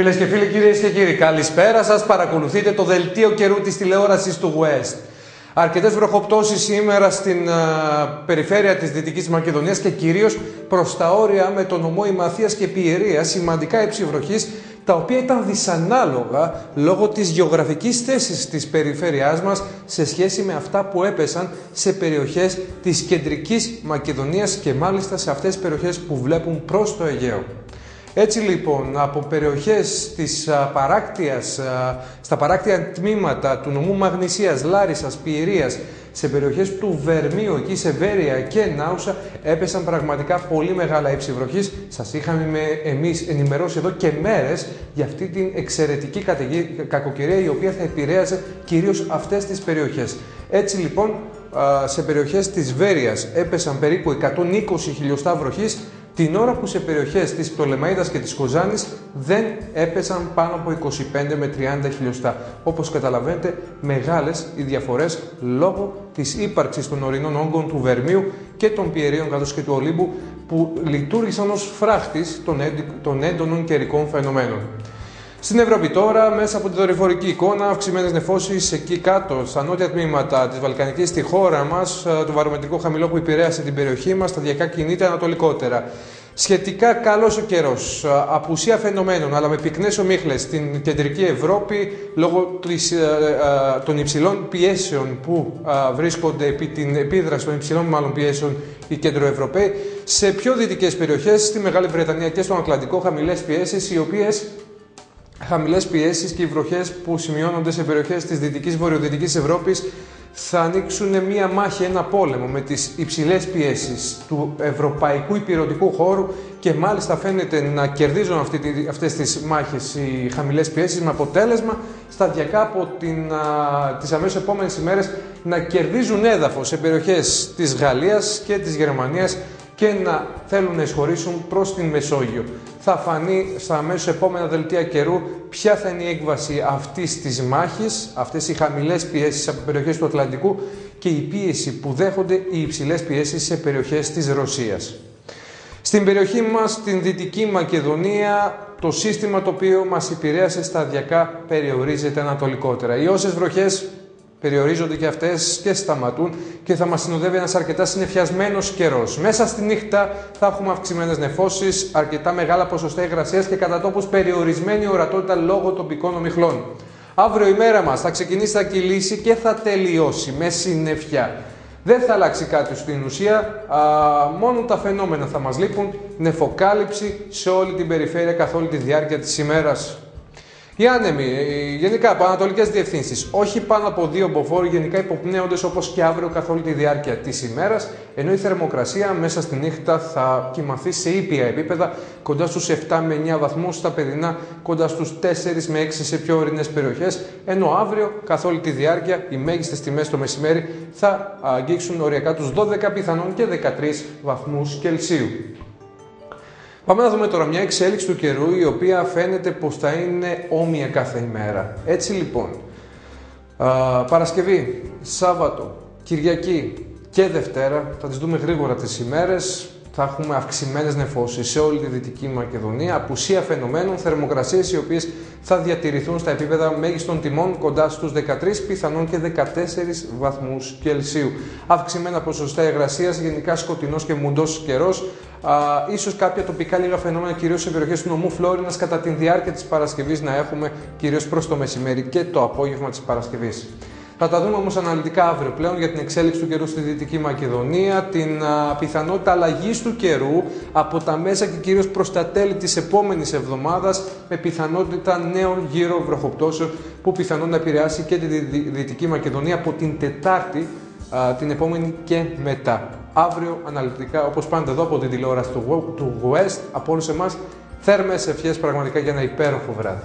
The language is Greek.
Φίλες και φίλοι, κυρίες και κύριοι, καλησπέρα σας. Παρακολουθείτε το δελτίο καιρού της τηλεόρασης του West. Αρκετές βροχοπτώσεις σήμερα στην α, περιφέρεια της Δυτικής Μακεδονίας και κυρίως προς τα όρια με τον νομό Ημαθίας και Πιερίας, σημαντικά υψηβροχή, τα οποία ήταν δυσανάλογα λόγω της γεωγραφικής θέσης της περιφέρειάς μας σε σχέση με αυτά που έπεσαν σε περιοχές της κεντρικής Μακεδονίας και μάλιστα σε αυτές τις περιοχές που βλέπουν προς το Αιγαίο. Έτσι λοιπόν, από περιοχές της παράκτειας, στα παράκτια τμήματα του νομού Μαγνησίας, Λάρισας, Πιερίας, σε περιοχές του Βερμίου, εκεί σε Βέρεια και Νάουσα, έπεσαν πραγματικά πολύ μεγάλα ύψη βροχής. Σας είχαμε με εμείς ενημερώσει εδώ και μέρες για αυτή την εξαιρετική κακοκαιρία η οποία θα επηρέαζε κυρίως αυτές τις περιοχές. Έτσι λοιπόν, σε περιοχές της Βέρειας έπεσαν περίπου 120 χιλιοστά βροχής, την ώρα που σε περιοχές της Πτολεμαΐδας και της Κοζάνης δεν έπεσαν πάνω από 25 με 30 χιλιοστά. Όπως καταλαβαίνετε, μεγάλες οι διαφορές λόγω της ύπαρξης των ορεινών όγκων του Βερμίου και των Πιερίων καθώς και του Ολύμπου που λειτουργήσαν ως φράχτης των έντονων καιρικών φαινομένων. Στην Ευρώπη τώρα, μέσα από τη δορυφορική εικόνα, αυξημένες νεφώσεις εκεί κάτω, στα νότια τμήματα της Βαλκανικής, στη χώρα μας, ε, το βαρομετρικό χαμηλό που επηρέασε την περιοχή μας, σταδιακά κινείται ανατολικότερα. Σχετικά καλός ο καιρός, ε, απουσία φαινομένων, αλλά με πυκνές ομίχλες στην κεντρική Ευρώπη, λόγω της, ε, των υψηλών πιέσεων που βρίσκονται επί την επίδραση των υψηλών μάλλον πιέσεων οι κεντροευρωπαίοι, σε πιο δυτικές περιοχές, στη Μεγάλη Βρετανία και στον Ατλαντικό, χαμηλές πιέσεις, οι οποίες χαμηλές πιέσεις και οι βροχές που σημειώνονται σε περιοχές της δυτικής βορειοδυτικής Ευρώπης θα ανοίξουν μία μάχη, ένα πόλεμο με τις υψηλές πιέσεις του ευρωπαϊκού υπηρετικού χώρου και μάλιστα φαίνεται να κερδίζουν αυτές τις μάχες οι χαμηλές πιέσεις με αποτέλεσμα σταδιακά από την, α, τις αμέσως επόμενες ημέρες να κερδίζουν έδαφος σε περιοχές της Γαλλίας και της Γερμανίας και να θέλουν να εισχωρήσουν προς την Μεσόγειο. Θα φανεί στα αμέσως επόμενα δελτία καιρού ποια θα είναι η έκβαση αυτής της μάχης, αυτές οι χαμηλές πιέσεις από περιοχές του Ατλαντικού και η πίεση που δέχονται οι υψηλές πιέσεις σε περιοχές της Ρωσίας. Στην περιοχή μας, στην Δυτική Μακεδονία, το σύστημα το οποίο μας επηρέασε σταδιακά περιορίζεται ανατολικότερα. Οι όσες βροχές περιορίζονται και αυτές και σταματούν και θα μας συνοδεύει ένας αρκετά συνεφιασμένος καιρός. Μέσα στη νύχτα θα έχουμε αυξημένες νεφώσεις, αρκετά μεγάλα ποσοστά υγρασίας και κατά τόπους περιορισμένη ορατότητα λόγω τοπικών ομιχλών. Αύριο η μέρα μας θα ξεκινήσει, θα κυλήσει και θα τελειώσει με συννεφιά. Δεν θα αλλάξει κάτι στην ουσία, α, μόνο τα φαινόμενα θα μας λείπουν, νεφοκάλυψη σε όλη την περιφέρεια καθ' όλη τη διάρκεια της ημέρας. Οι άνεμοι, γενικά από ανατολικέ διευθύνσεις, όχι πάνω από δύο μποφόρ, γενικά υποπνέονται όπως και αύριο καθ' όλη τη διάρκεια της ημέρας, ενώ η θερμοκρασία μέσα στη νύχτα θα κοιμαθεί σε ήπια επίπεδα, κοντά στους 7 με 9 βαθμούς, στα παιδινά κοντά στους 4 με 6 σε πιο ορεινές περιοχές, ενώ αύριο καθ' όλη τη διάρκεια οι μέγιστες τιμές το μεσημέρι θα αγγίξουν οριακά τους 12 πιθανόν και 13 βαθμούς Κελσίου. Πάμε να δούμε τώρα μια εξέλιξη του καιρού η οποία φαίνεται πως θα είναι όμοια κάθε ημέρα. Έτσι λοιπόν, α, Παρασκευή, Σάββατο, Κυριακή και Δευτέρα, θα τις δούμε γρήγορα τις ημέρες, θα έχουμε αυξημένες νεφώσεις σε όλη τη Δυτική Μακεδονία, απουσία φαινομένων, θερμοκρασίες οι οποίες θα διατηρηθούν στα επίπεδα μέγιστων τιμών κοντά στους 13 πιθανόν και 14 βαθμούς Κελσίου. Αυξημένα ποσοστά υγρασίας, γενικά σκοτεινός και μουντός καιρός, α, ίσως κάποια τοπικά λίγα φαινόμενα κυρίως σε περιοχές του νομού Φλόρινας κατά τη διάρκεια της Παρασκευής να έχουμε κυρίως προς το μεσημέρι και το απόγευμα της Παρασκευής. Θα τα δούμε όμως αναλυτικά αύριο πλέον για την εξέλιξη του καιρού στη Δυτική Μακεδονία, την α, πιθανότητα αλλαγής του καιρού από τα μέσα και κυρίως προς τα τέλη της επόμενης εβδομάδας με πιθανότητα νέων γύρω βροχοπτώσεων που πιθανόν να επηρεάσει και τη Δυτική Μακεδονία από την Τετάρτη α, την επόμενη και μετά. Αύριο αναλυτικά όπως πάντα εδώ από την τηλεόραση του, του West από όλους εμάς θέρμες ευχές πραγματικά για ένα υπέροχο βράδυ.